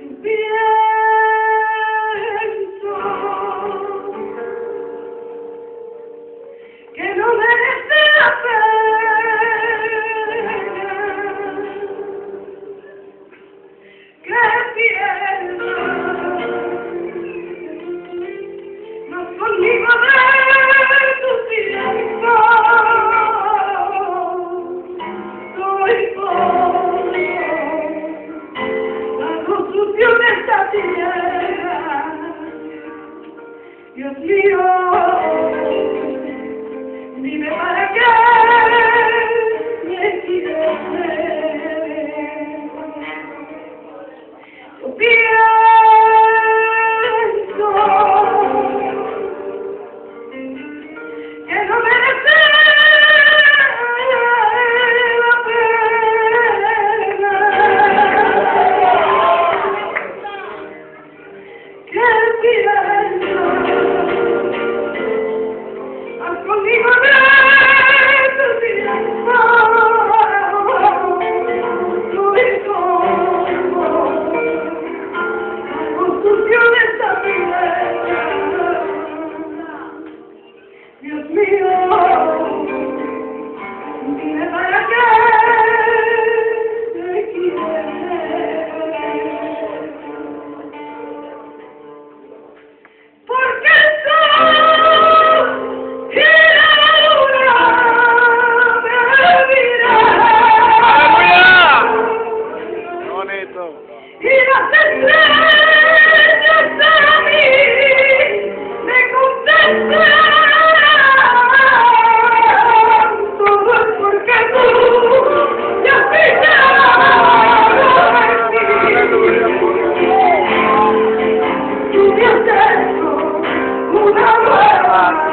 to be Dios mío, dime Dios mío dime para qué te quieres porque y la luna me ¡Aleluya! miran Qué bonito. y las estrellas Hola.